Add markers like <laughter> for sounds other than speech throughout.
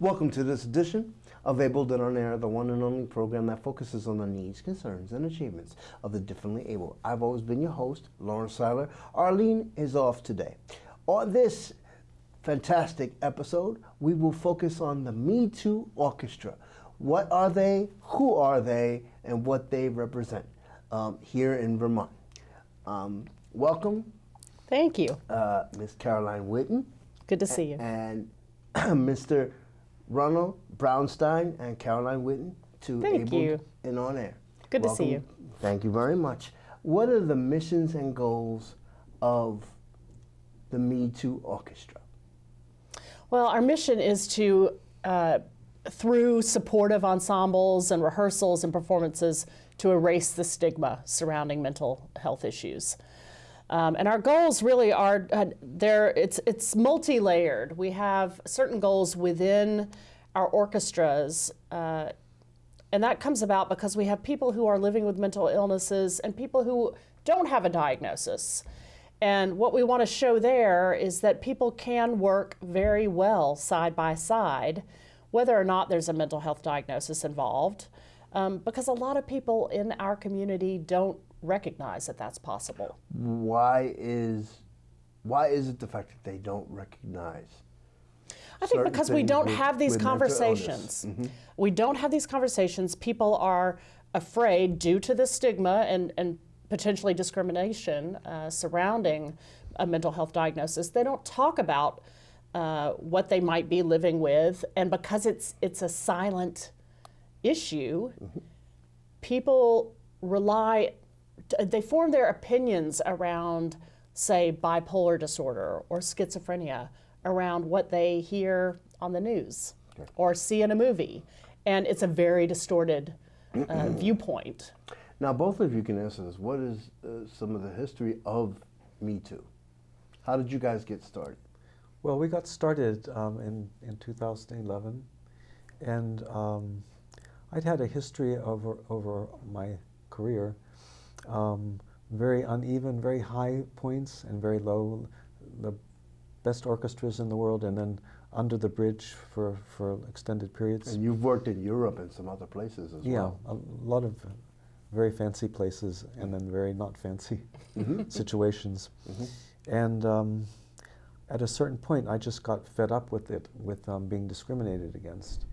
Welcome to this edition of Abled and On Air, the one and only program that focuses on the needs, concerns, and achievements of the differently able. I've always been your host, Lawrence Seiler. Arlene is off today. On this fantastic episode, we will focus on the Me2 Orchestra. What are they, who are they, and what they represent um, here in Vermont. Um, welcome, Thank you. uh, Miss Caroline Whiddon Good to see you. and <clears throat> Mr. Ronald Braunstein and Caroline Whiddon to Thank Able you. and On Air. Good to see you. Thank you very much. What are the missions and goals of the Me2 Orchestra? Well, our mission is to, uh, through supportive ensembles and rehearsals and performances, to erase the stigma surrounding mental health issues. Um, and our goals really are uh, there. It's it's multi-layered. We have certain goals within our orchestras, uh, and that comes about because we have people who are living with mental illnesses and people who don't have a diagnosis. And what we want to show there is that people can work very well side by side, whether or not there's a mental health diagnosis involved, um, because a lot of people in our community don't recognize that that's possible. Why is why is it the fact that they don't recognize? I think because we don't with- have these with mental illness? conversations. Mm-hmm. We don't have these conversations. People are afraid due to the stigma and, and potentially discrimination uh, surrounding a mental health diagnosis. They don't talk about uh, what they might be living with, and because it's it's a silent issue, Mm-hmm. people rely. They form their opinions around, say, bipolar disorder or schizophrenia around what they hear on the news or see in a movie. And it's a very distorted uh, <clears throat> viewpoint. Now, both of you can answer this. What is uh, some of the history of Me2? How did you guys get started? Well, we got started um, in, in 2011, and um, I'd had a history over, over my career, um, very uneven, very high points and very low, the best orchestras in the world, and then under the bridge for, for extended periods. And you've worked in Europe and some other places as yeah, well. a lot of very fancy places and then very not fancy <laughs> situations. And um, at a certain point, I just got fed up with it, with um, being discriminated against.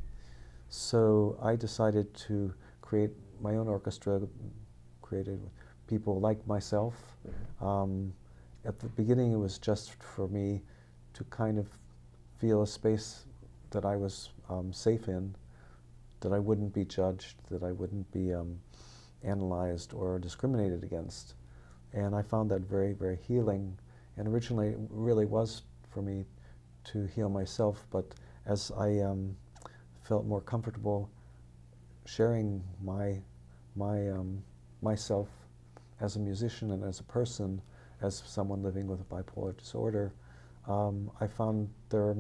So I decided to create my own orchestra, created people like myself. Um, at the beginning, it was just for me to kind of feel a space that I was um, safe in, that I wouldn't be judged, that I wouldn't be um, analyzed or discriminated against. And I found that very, very healing. And originally, it really was for me to heal myself, but as I um, felt more comfortable sharing my, my, um, myself as a musician and as a person, as someone living with a bipolar disorder, um, I found there are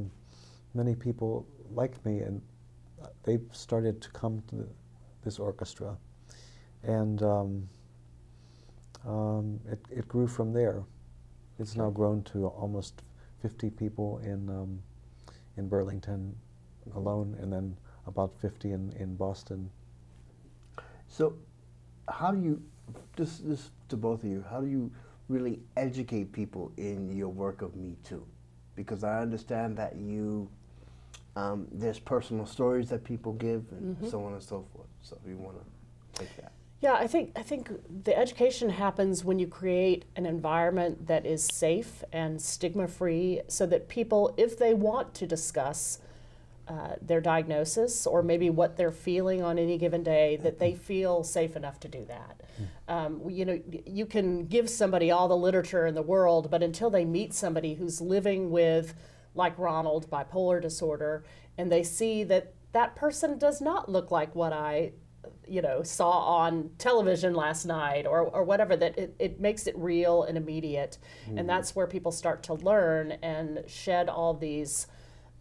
many people like me, and they started to come to the, this orchestra, and um, um, it, it grew from there. It's now grown to almost 50 people in um, in Burlington alone, and then about 50 in, in Boston. So, how do you, this, this to both of you, how do you really educate people in your work of Me2? Because I understand that you, um, there's personal stories that people give and Mm-hmm. so on and so forth. So, you want to take that. Yeah, I think I think the education happens when you create an environment that is safe and stigma free, so that people, if they want to discuss uh, their diagnosis or maybe what they're feeling on any given day, that they feel safe enough to do that. Um, you know, you can give somebody all the literature in the world, but until they meet somebody who's living with, like Ronald, bipolar disorder, and they see that that person does not look like what I you know saw on television last night or, or whatever that it, it makes it real and immediate. And that's where people start to learn and shed all these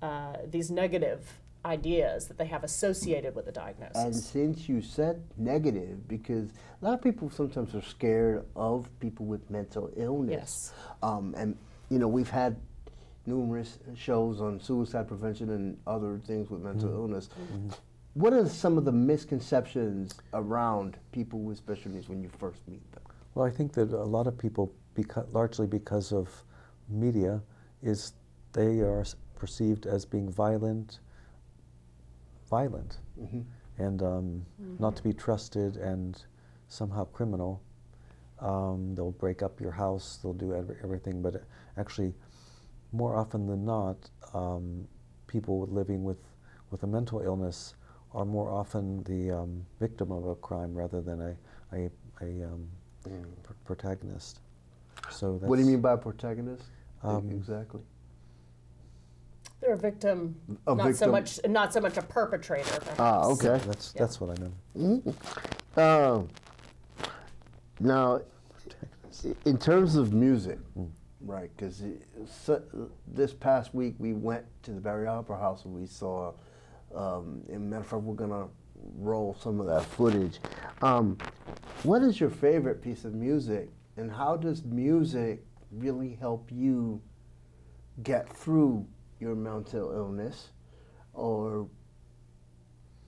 uh, these negative ideas that they have associated with the diagnosis And since you said negative, because a lot of people sometimes are scared of people with mental illness. Yes. Um, and, you know, we've had numerous shows on suicide prevention and other things with mental Mhm. illness. Mhm. What are some of the misconceptions around people with special needs when you first meet them? Well, I think that a lot of people, beca- largely because of media, is they are s- perceived as being violent, violent, hmm and um, not to be trusted, and somehow criminal. Um, they'll break up your house. They'll do every, everything, but actually, more often than not, um, people living with with a mental illness are more often the um, victim of a crime rather than a a, a um, pr- protagonist. So that's, What do you mean by protagonist? Um, exactly. They're a victim, A not so much not so much a perpetrator. Ah, perhaps. okay. That's Yeah. that's what I meant. Um, now, in terms of music, Mm. right? Because so, this past week we went to the Barre Opera House and we saw. Um, and matter of fact, we're gonna roll some of that footage. Um, what is your favorite piece of music, and how does music really help you get through your mental illness, or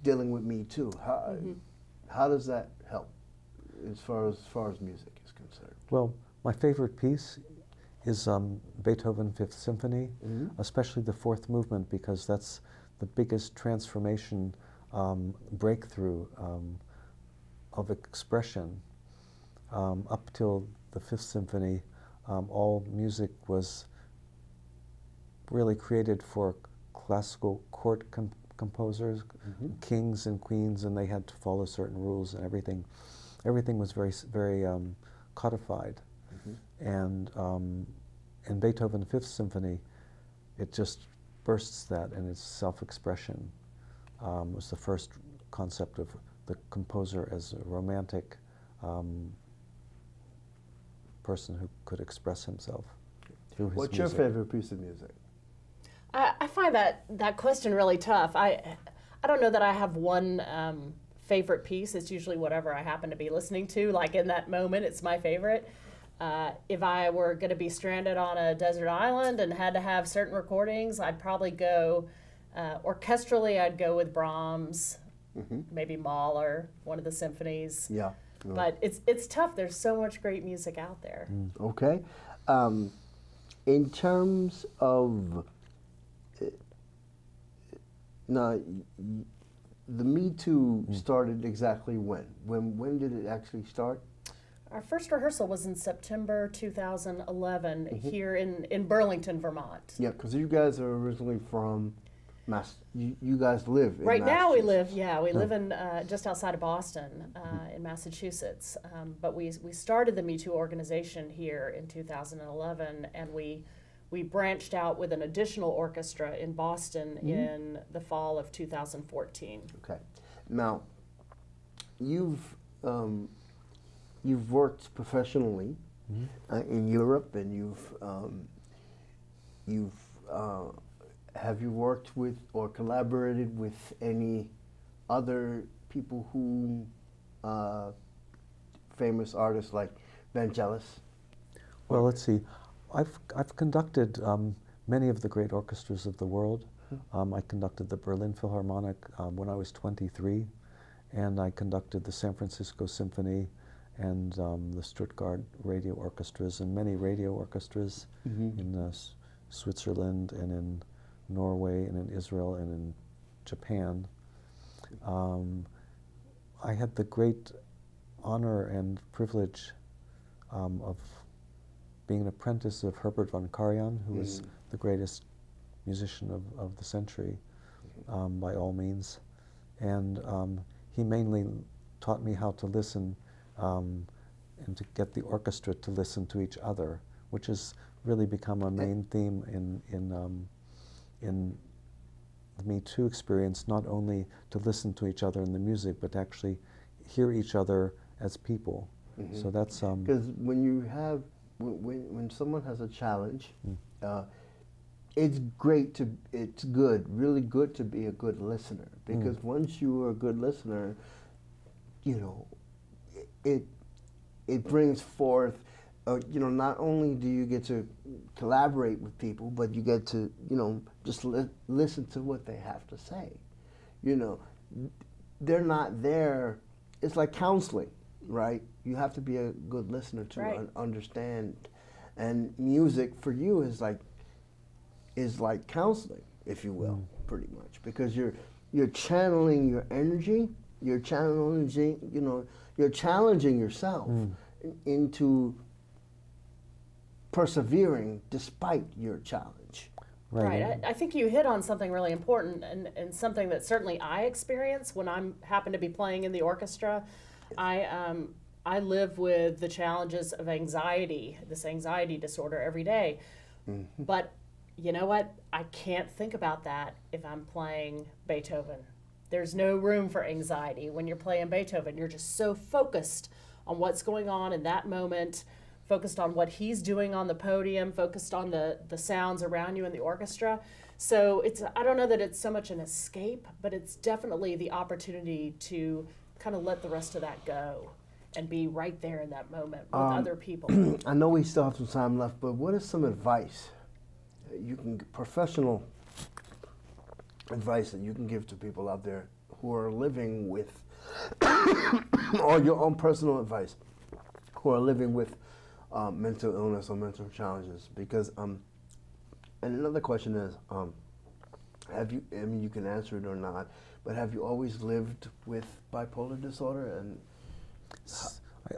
dealing with Me2? How, how does that help as far as, as far as music is concerned? Well, my favorite piece is um, Beethoven Fifth Symphony, Mhm. especially the fourth movement, because that's the biggest transformation um, breakthrough um, of expression. Um, up till the Fifth Symphony, um, all music was really created for classical court com- composers, Mhm. kings and queens, and they had to follow certain rules and everything. Everything was very, very um, codified. And um, in Beethoven Fifth Symphony, it just bursts that in its self-expression. Um, was the first concept of the composer as a romantic um, person who could express himself through his What's your favorite piece of music? I, I find that that question really tough. I I don't know that I have one um, favorite piece. It's usually whatever I happen to be listening to. Like in that moment, it's my favorite. Uh, if I were going to be stranded on a desert island and had to have certain recordings, I'd probably go uh, orchestrally. I'd go with Brahms, maybe Mahler, one of the symphonies. Yeah. But it's it's tough. There's so much great music out there. Okay. Um, in terms of now, y- y- the Me2 started exactly when? When when did it actually start? Our first rehearsal was in September 2011 Mm-hmm. here in, in Burlington, Vermont. Yeah, because you guys are originally from Mass. You, you guys live in Right now we live, yeah, we live in uh, just outside of Boston uh, in Massachusetts. Um, but we, we started the Me2 organization here in 2011 and we, we branched out with an additional orchestra in Boston Mm-hmm. in the fall of 2014. Okay. Now, you've um, you've worked professionally uh, in Europe, and you've um, you've uh, have you worked with or collaborated with any other people who uh, famous artists like Vangelis? Well, let's see. I've, I've conducted um, many of the great orchestras of the world. Um, I conducted the Berlin Philharmonic um, when I was 23, and I conducted the San Francisco Symphony and um, the Stuttgart radio orchestras and many radio orchestras in uh, Switzerland and in Norway and in Israel and in Japan. Um, I had the great honor and privilege um, of being an apprentice of Herbert von Karajan, who was the greatest musician of, of the century, um, by all means. And um, he mainly taught me how to listen um, and to get the orchestra to listen to each other, which has really become a main theme in, in, um, in the Me2 experience, not only to listen to each other in the music, but to actually hear each other as people. So that's um, Because when you have when, when when someone has a challenge, Mm. uh, it's great to it's good, really good to be a good listener. Because once you are a good listener, you know, it it brings forth uh, you know, not only do you get to collaborate with people, but you get to, you know, just li- listen to what they have to say. You know, they're not there. It's like counseling, right? You have to be a good listener to Right. un- understand. And music for you is like is like counseling, if you will, pretty much, because you're you're channeling your energy, you're challenging, you know, you're challenging yourself in- into persevering despite your challenge. Right. I, I think you hit on something really important and, and something that certainly I experience when I'm happen to be playing in the orchestra. I um, I live with the challenges of anxiety, this anxiety disorder every day. Mm-hmm. But you know what? I can't think about that if I'm playing Beethoven. There's no room for anxiety when you're playing Beethoven. You're just so focused on what's going on in that moment, focused on what he's doing on the podium, focused on the, the sounds around you in the orchestra. So it's I don't know that it's so much an escape, but it's definitely the opportunity to kind of let the rest of that go and be right there in that moment with other people. <clears throat> I know we still have some time left, but what is some advice you can professional advice that you can give to people out there who are living with <coughs> or your own personal advice who are living with um, mental illness or mental challenges because um and another question is um have you I mean you can answer it or not but have you always lived with bipolar disorder and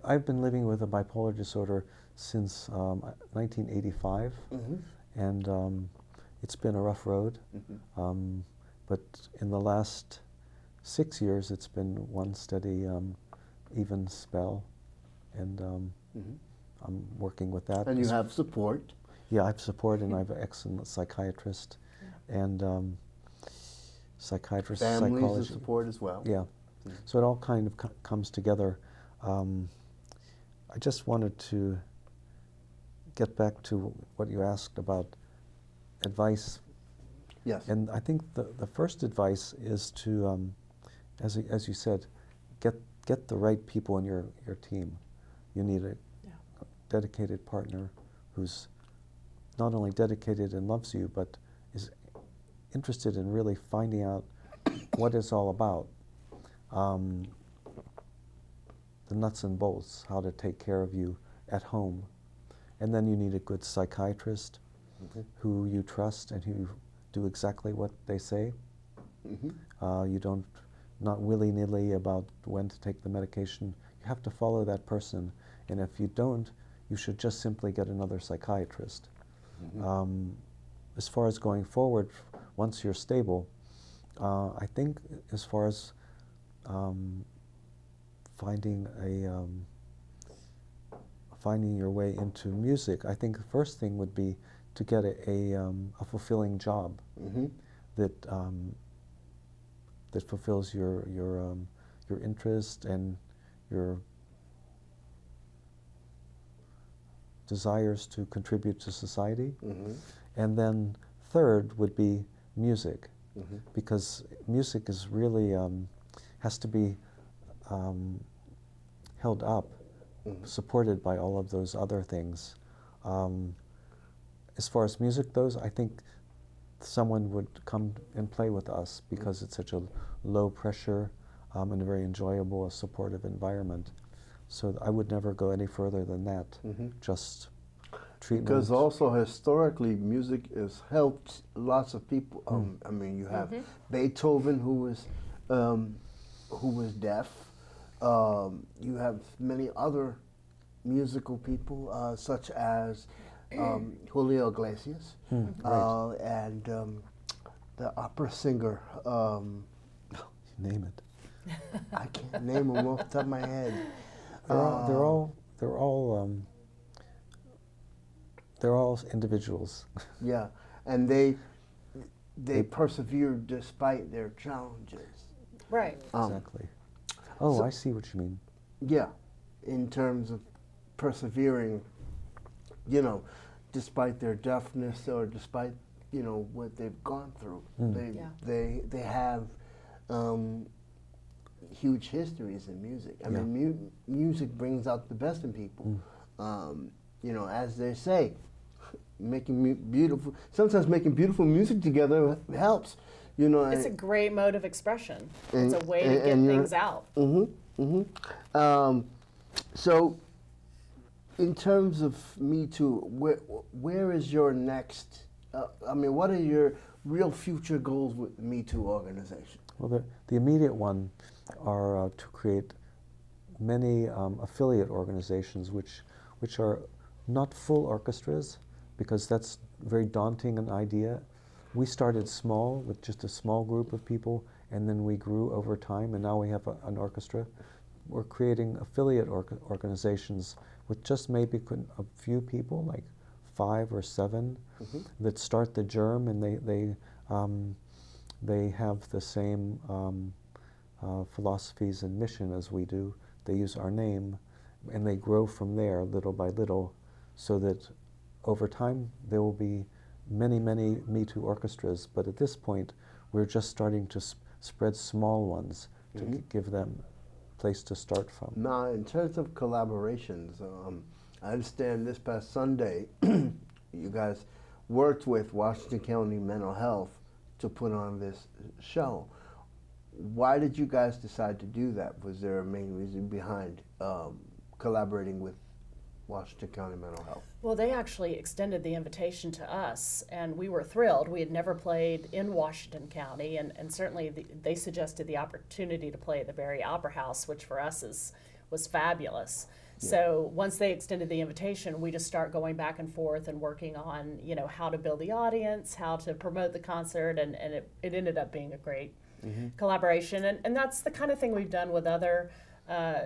I, I've been living with a bipolar disorder since um, 1985, and um, it's been a rough road. Um, but in the last six years, it's been one steady, um, even spell, and um, I'm working with that. and you have support yeah, I have support, and I have an <laughs> excellent psychiatrist, and um, psychiatrist, families and psychology. support as well Yeah. So it all kind of co- comes together. Um, I just wanted to get back to what you asked about advice. yes And I think the, the first advice is to, um, as, as you said, get, get the right people in your, your team. You need a Yeah. dedicated partner who's not only dedicated and loves you, but is interested in really finding out what it's all about. Um, the nuts and bolts, how to take care of you at home. And then you need a good psychiatrist who you trust and who do exactly what they say. Uh, you don't, not willy nilly about when to take the medication. You have to follow that person. And if you don't, you should just simply get another psychiatrist. Um, as far as going forward, once you're stable, uh, I think as far as um, finding a um, finding your way into music, I think the first thing would be to get a, a, um, a fulfilling job hmm that um, that fulfills your your um, your interest and your desires to contribute to society. hmm And then third would be music, Mhm. because music is really um, has to be um, held up, supported by all of those other things. Um, as far as music goes, I think someone would come and play with us because it's such a low pressure um, and a very enjoyable, supportive environment. So I would never go any further than that. Just treatment. Because also historically, music has helped lots of people. Um, I mean, you have Beethoven, who was um, who was deaf. Um, you have many other musical people, uh, such as um, <clears throat> Julio Iglesias uh, and um, the opera singer. Um, Name it. I can't name them off the top of my head. They're all, they're Uh, all, they're all, um, they're all individuals. <laughs> Yeah, and they they persevered despite their challenges. right. Um, exactly. Oh, so- I see what you mean. Yeah, in terms of persevering, you know, despite their deafness or despite you know what they've gone through, they Yeah. they they have um, huge histories in music. I Yeah. mean, mu- music brings out the best in people. Um, you know, as they say, <laughs> making mu- beautiful. Sometimes making beautiful music together helps. You know, It's a great mode of expression. And- it's a way and- to get things out. Mm-hmm. Mm-hmm. Um, so, in terms of Me2, where where is your next? Uh, I mean, what are your real future goals with the Me2 organization? Well, the, the immediate one are uh, to create many um, affiliate organizations which, which are not full orchestras, because that's very daunting an idea. We started small with just a small group of people, and then we grew over time, and now we have a, an orchestra. We're creating affiliate org- organizations with just maybe a few people, like five or 7 that start the germ, and they they um, they have the same um, uh, philosophies and mission as we do. They use our name, and they grow from there little by little, so that over time there will be many, many Me2 orchestras. But at this point, we're just starting to sp- spread small ones to g- give them a place to start from. Now, in terms of collaborations, um, I understand this past Sunday, <clears throat> you guys worked with Washington County Mental Health to put on this show. Why did you guys decide to do that? Was there a main reason behind um, collaborating with Washington County Mental Health? Well, they actually extended the invitation to us, and we were thrilled. We had never played in Washington County, and, and certainly the, they suggested the opportunity to play at the Barre Opera House, which for us is was fabulous. So once they extended the invitation, we just start going back and forth and working on you know how to build the audience, how to promote the concert, and, and it, it ended up being a great mm-hmm. collaboration. And, and that's the kind of thing we've done with other uh,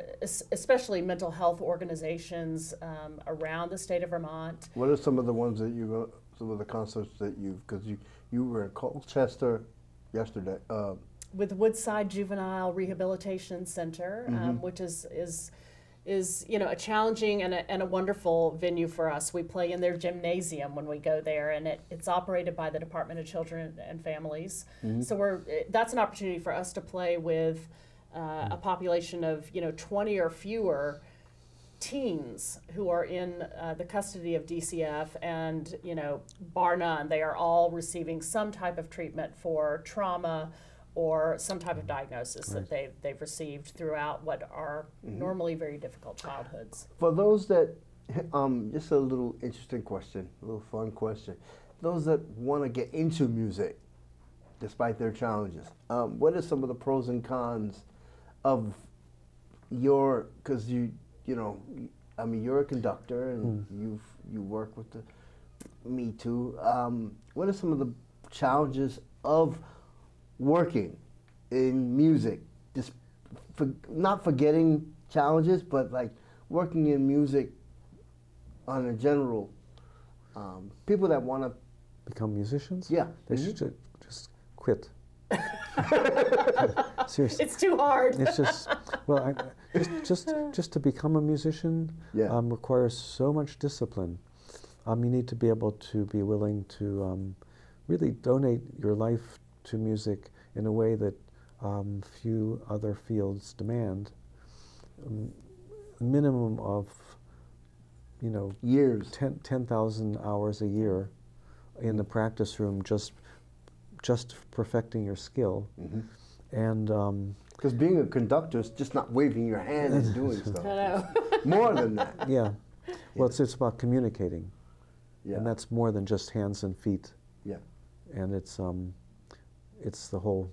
especially mental health organizations um, around the state of Vermont. What are some of the ones that you go, some of the concerts that you, because you, you were in Colchester yesterday, uh, with Woodside Juvenile Rehabilitation Center, um, which is is is you know a challenging and a, and a wonderful venue for us. We play in their gymnasium when we go there, and it, it's operated by the Department of Children and Families. So we're that's an opportunity for us to play with uh, a population of you know 20 or fewer teens who are in uh, the custody of DCF, and you know, bar none, they are all receiving some type of treatment for trauma or some type of diagnosis that they've, they've received throughout what are normally very difficult childhoods. For those that, <laughs> um, just a little interesting question, a little fun question. Those that want to get into music, despite their challenges, um, what are some of the pros and cons of your? Because you, you know, I mean, you're a conductor and you've you work with the Me2. Um, what are some of the challenges of working in music? Just for, not forgetting challenges, but like working in music on a general. Um, people that want to, Become musicians? yeah, They mhm. should ju- just quit. <laughs> Seriously. It's too hard. It's just well, I, just just just to become a musician Yeah. um, requires so much discipline. Um, you need to be able to be willing to um, really donate your life to music in a way that um, few other fields demand. Um, minimum of you know years. 10 10,000 hours a year in the practice room just just perfecting your skill and um, Because being a conductor is just not waving your hand and doing <laughs> I stuff. know. More than that. <laughs> yeah well it's, it's about communicating Yeah. and that's more than just hands and feet yeah. and it's um it's the whole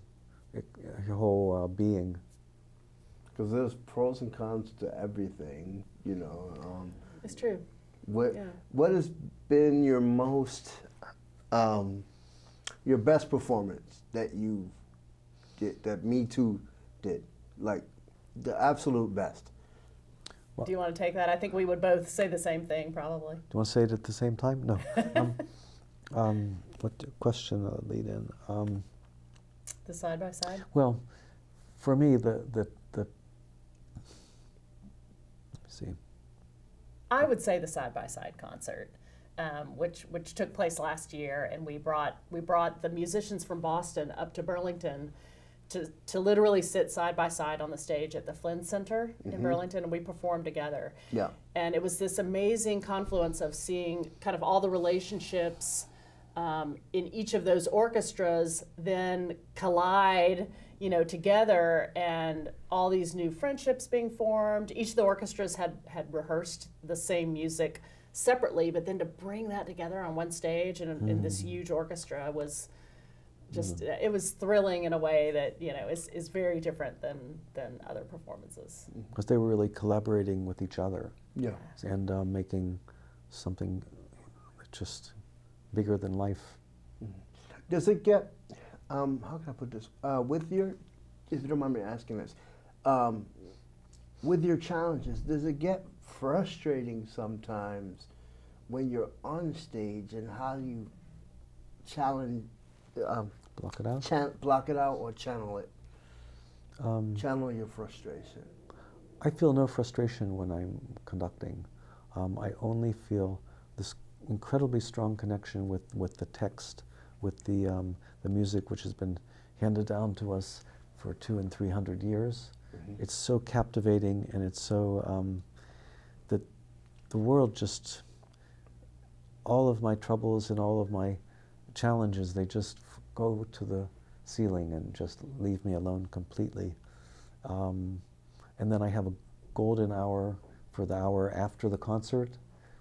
it, your whole uh, being Because there's pros and cons to everything, you know. Um, It's true. what Yeah. What has been your most, um, your best performance that you did that Me2 did, like the absolute best? Well- Do you want to take that? I think we would both say the same thing, probably. do you want to say it at the same time no <laughs> um, um, what the question uh, lead in um, The side by side. Well, for me, the the the. Let me see. I would say the side by side concert, um, which which took place last year, and we brought we brought the musicians from Boston up to Burlington to, to literally sit side by side on the stage at the Flynn Center in Mm-hmm. Burlington, and we performed together. Yeah. And it was this amazing confluence of seeing kind of all the relationships um, in each of those orchestras then collide, you know, together, and all these new friendships being formed. Each of the orchestras had had rehearsed the same music separately, but then to bring that together on one stage and in this huge orchestra was just it was thrilling in a way that you know is, is very different than than other performances. Because they were really collaborating with each other Yeah. and uh, making something just bigger than life. Does it get, um, how can I put this? Uh, with your, if you don't mind me asking this, um, with your challenges, does it get frustrating sometimes when you're on stage and how you challenge, um, Block it out. chan- block it out or channel it? Um, Channel your frustration. I feel no frustration when I'm conducting. Um, I only feel this incredibly strong connection with, with the text, with the, um, the music which has been handed down to us for two and three hundred years. It's so captivating and it's so um, the world just, all of my troubles and all of my challenges, they just go to the ceiling and just leave me alone completely. Um, and then I have a golden hour for the hour after the concert,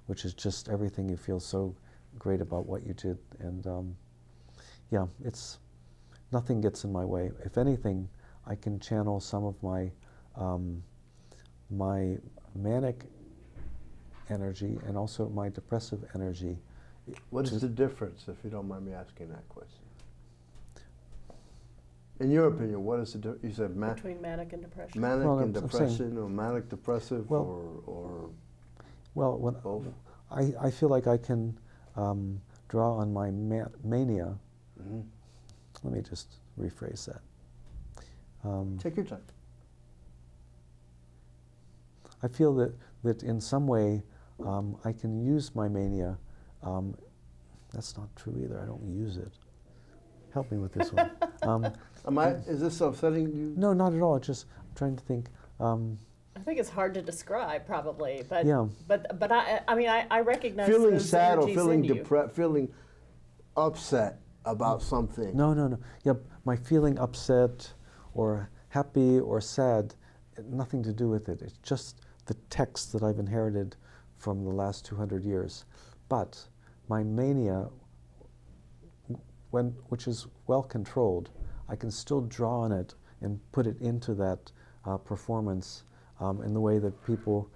which is just everything you feel so great about what you did. And um, yeah, it's nothing gets in my way. If anything, I can channel some of my um, my manic energy and also my depressive energy. What is the difference, if you don't mind me asking that question? In your opinion, what is the difference? You said ma- Between manic and depression. manic Well, and I'm- I'm saying- depression, or manic depressive, Well- or, or Well, when both? I, I feel like I can um, draw on my ma- mania. Mhm. Let me just rephrase that. Um, Take your time. I feel that, that in some way um, I can use my mania. Um, that's not true either. I don't use it. Help me with this one. <laughs> Um, Am I? Is this upsetting you? no, not at all. Just I'm trying to think. Um, I think it's hard to describe, probably, but Yeah. but but I I mean I, I recognize feeling sad or feeling depressed, feeling upset about something. no, no, no. Yeah, my feeling upset or happy or sad, nothing to do with it. It's just the text that I've inherited from the last 200 years. But my mania, when, which is well controlled, I can still draw on it and put it into that uh, performance um, in the way that people,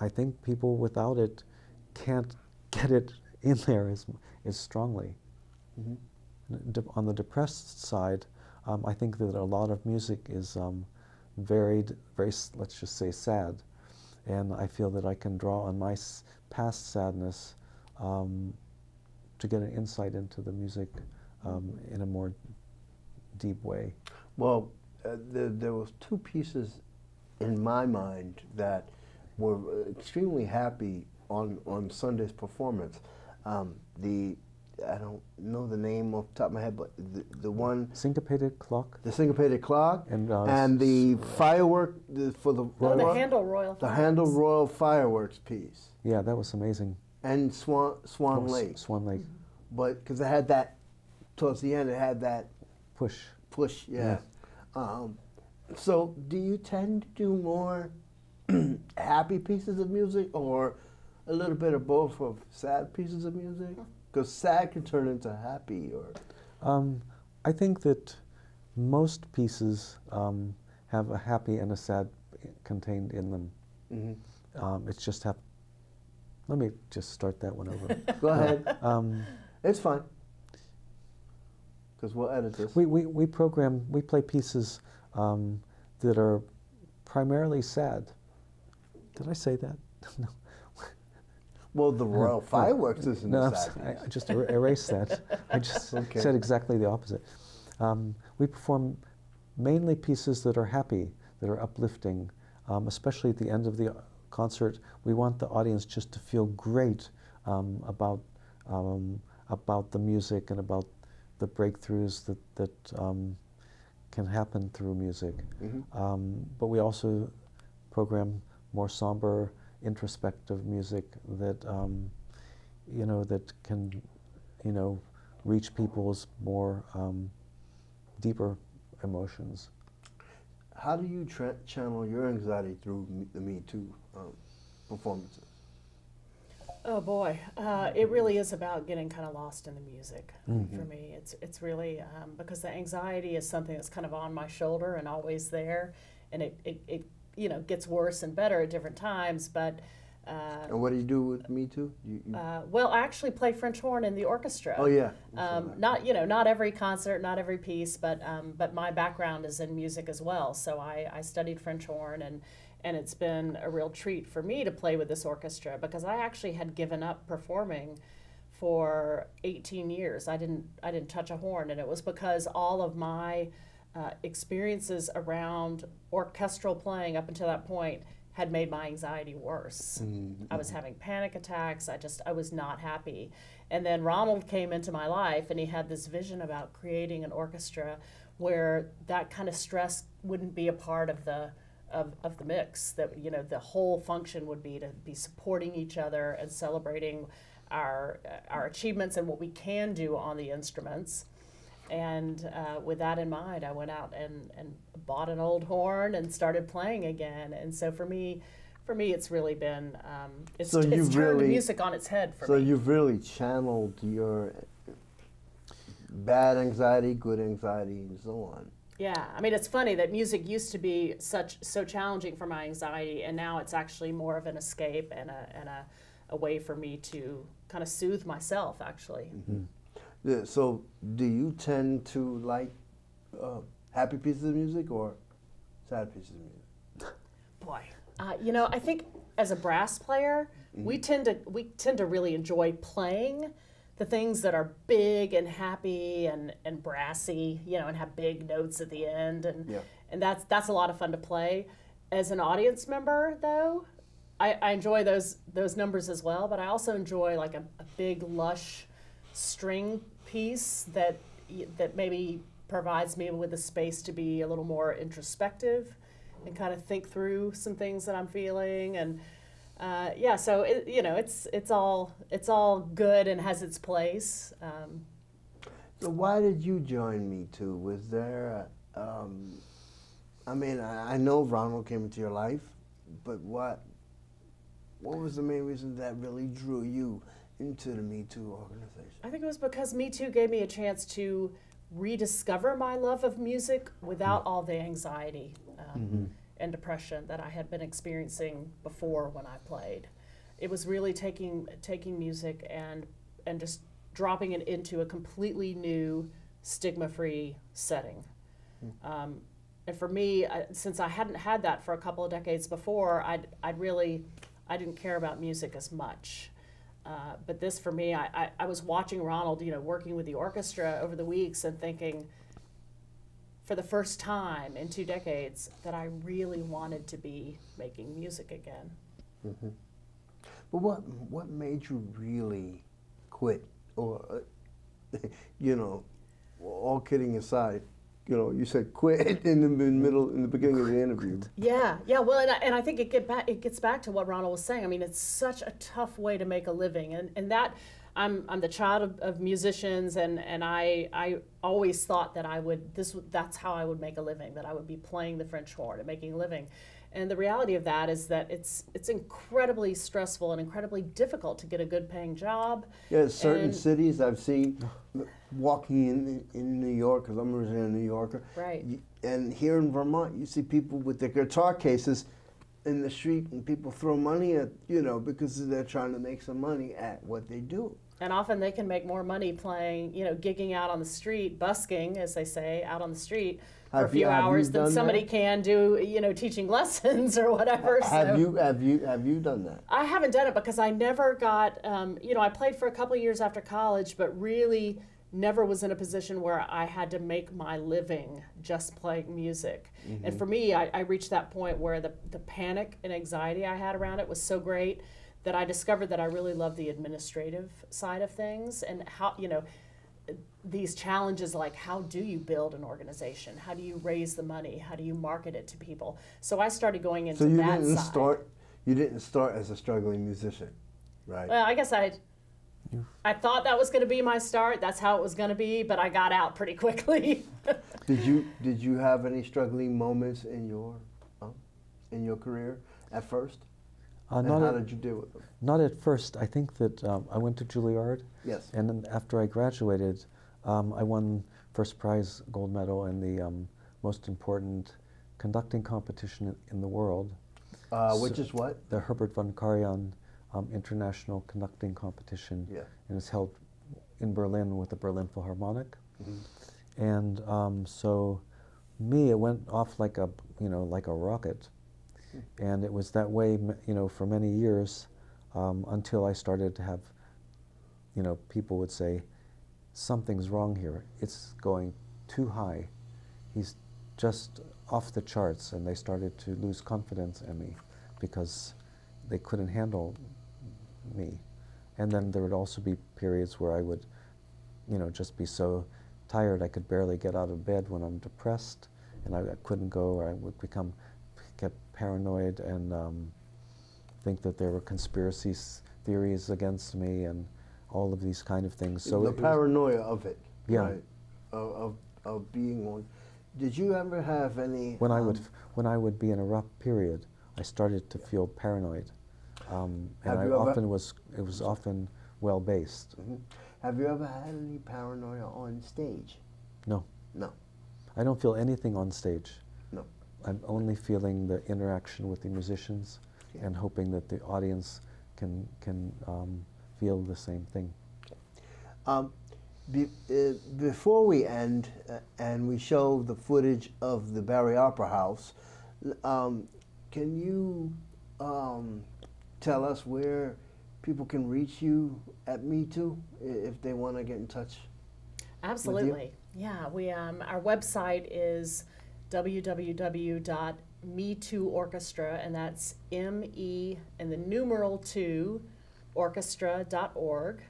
I think people without it can't get it in there as, as strongly. Mhm. De- on the depressed side, um, I think that a lot of music is um, varied, very, let's just say, sad. And I feel that I can draw on my past sadness um, to get an insight into the music um, in a more deep way. Well, uh, there, there was two pieces in my mind that were uh, extremely happy on on Sunday's performance. Um, the I don't know the name off the top of my head, but the, the one Syncopated clock the syncopated clock and, uh, and the firework the, for the Oh, the Royal- Handel Royal. the Handel Royal fireworks piece yeah, that was amazing. and Swan Swan Oh, Lake, Swan Lake. but because it had that towards the end, it had that Push. push, yeah. Um, so, do you tend to do more <clears throat> happy pieces of music or a little bit of both of sad pieces of music? Because sad can turn into happy or. Um, I think that most pieces um, have a happy and a sad contained in them. Mhm. Um, it's just hap- Let me just start that one over. <laughs> Go ahead. <laughs> um, It's fine. Because we'll edit this. we, we, we program, we play pieces um, that are primarily sad. Did I say that? <laughs> no. Well, the Royal Fireworks isn't No, a I'm sad s- I. I just er- erased that. I just <laughs> Okay. said exactly the opposite. Um, we perform mainly pieces that are happy, that are uplifting, um, especially at the end of the uh, concert. We want the audience just to feel great um, about um, about the music and about the breakthroughs that that um, can happen through music. Mhm. Um, but we also program more somber, introspective music that um, you know that can you know reach people's more um, deeper emotions. How do you tra- channel your anxiety through me- the Me2 um, performances? Oh boy, uh, it really is about getting kind of lost in the music Mm-hmm. for me. It's it's really um, because the anxiety is something that's kind of on my shoulder and always there, and it, it, it you know gets worse and better at different times. But uh, And what do you do with Me2? You, you, uh, well, I actually play French horn in the orchestra. oh yeah. Um, not you know not every concert, not every piece, but um, but my background is in music as well. So I, I studied French horn and and it's been a real treat for me to play with this orchestra because I actually had given up performing for 18 years. I didn't I didn't touch a horn, and it was because all of my uh, experiences around orchestral playing up until that point had made my anxiety worse. I was having panic attacks. I just I was not happy. And then Ronald came into my life and he had this vision about creating an orchestra where that kind of stress wouldn't be a part of the of, of the mix that you know the whole function would be to be supporting each other and celebrating our our achievements and what we can do on the instruments and uh, with that in mind, I went out and, and bought an old horn and started playing again. And so for me, for me, it's really been um, it's, So it's turned really- music on its head for So me. you've really channeled your bad anxiety, good anxiety, and so on. Yeah, I mean it's funny that music used to be such so challenging for my anxiety, and now it's actually more of an escape and a and a, a way for me to kind of soothe myself. Actually, Yeah, So do you tend to like uh, happy pieces of music or sad pieces of music? <laughs> boy, uh, you know I think as a brass player, we tend to we tend to really enjoy playing the things that are big and happy and, and brassy, you know, and have big notes at the end, and Yeah. and that's that's a lot of fun to play. As an audience member, though, I, I enjoy those those numbers as well, but I also enjoy like a, a big lush string piece that that maybe provides me with a space to be a little more introspective and kind of think through some things that I'm feeling and uh, yeah, so it, you know it's it's all it's all good and has its place. Um, So why did you join Me2? Was there, a, um, I mean, I, I know Ronald came into your life, but what, what was the main reason that really drew you into the Me2 organization? I think it was because Me2 gave me a chance to rediscover my love of music without all the anxiety um, and depression that I had been experiencing before when I played. It was really taking taking music and and just dropping it into a completely new stigma-free setting. Um, and for me, I, since I hadn't had that for a couple of decades before, I'd, I'd really, I didn't care about music as much. Uh, but this for me, I, I, I was watching Ronald, you know, working with the orchestra over the weeks and thinking, for the first time in two decades, that I really wanted to be making music again. But what, what made you really quit? Or, uh, <laughs> you know, all kidding aside, you know, you said quit <laughs> in the middle, in the beginning of the interview. Yeah, yeah. Well, and I, and I think it get back. It gets back to what Ronald was saying. I mean, it's such a tough way to make a living, and and that I'm I'm the child of, of musicians, and and I I always thought that I would this would- that's how I would make a living. That I would be playing the French horn and making a living. And the reality of that is that it's it's incredibly stressful and incredibly difficult to get a good paying job. Yeah, certain cities I've seen walking in in New York because I'm originally a New Yorker. Right. And here in Vermont, you see people with their guitar cases in the street, and people throw money at you know because they're trying to make some money at what they do. And often they can make more money playing, you know, gigging out on the street, busking, as they say, out on the street for a Have you- few you hours than somebody that? can do, you know, teaching <laughs> lessons or whatever. Have so- you have you have you done that? I haven't done it because I never got, um, you know, I played for a couple of years after college, but really never was in a position where I had to make my living just playing music. And for me, I, I reached that point where the, the panic and anxiety I had around it was so great that I discovered that I really love the administrative side of things and how, you know, these challenges like how do you build an organization? How do you raise the money? How do you market it to people? So I started going into So you that didn't side. start. You didn't start as a struggling musician, right? Well, I guess I I thought that was going to be my start. That's how it was going to be, but I got out pretty quickly. <laughs> Did you did you have any struggling moments in your um, in your career at first? Uh, and not, how at, did you deal with them? not at first. I think that um, I went to Juilliard, Yes. and then after I graduated, um, I won first prize gold medal in the um, most important conducting competition in, in the world, Uh, which so- is what? the Herbert von Karajan um, International Conducting Competition, Yeah. and it's held in Berlin with the Berlin Philharmonic. Mhm. And um, so, me, it went off like a you know like a rocket, and it was that way you know for many years um, until I started to have, you know, people would say, something's wrong here. It's going too high. He's just off the charts, and they started to lose confidence in me because they couldn't handle me. And then there would also be periods where I would, you know, just be so tired I could barely get out of bed when I'm depressed, and I, I couldn't go, or I would become get paranoid and um, think that there were conspiracy theories against me and all of these kind of things. So the was- paranoia of it. Yeah. Right? Of, of of being one. Did you ever have any? when I would um, when I would be in a rough period, I started to feel paranoid, um, and I often was it was often well based. mhm. Have you ever had any paranoia on stage? No, No. I don't feel anything on stage. No. I'm only feeling the interaction with the musicians, Okay. and hoping that the audience can can um, feel the same thing. Um, be, uh, before we end uh, and we show the footage of the Barre Opera House, um, can you um, tell us where people can reach you at Me2 if they want to get in touch? Absolutely. Yeah, we um, our website is www.me2orchestra and that's M E and the numeral 2 orchestra.org.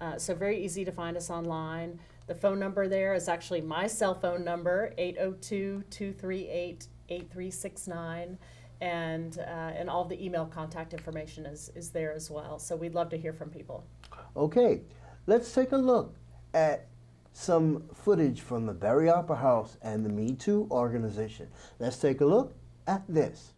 Uh, so very easy to find us online. The phone number there is actually my cell phone number 802-238-8369 and uh, and all the email contact information is is there as well. So we'd love to hear from people. Okay, let's take a look at some footage from the Barre Opera House and the Me2 organization. Let's take a look at this.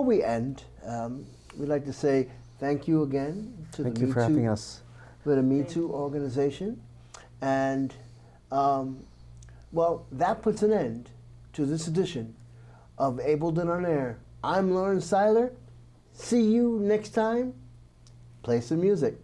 Before we end, um, we'd like to say thank you again to Thank the you Me for Too, having us. for the Me Thank Too organization, and um, well, that puts an end to this edition of Abled and On Air. I'm Lawrence Seiler. See you next time. Play some music.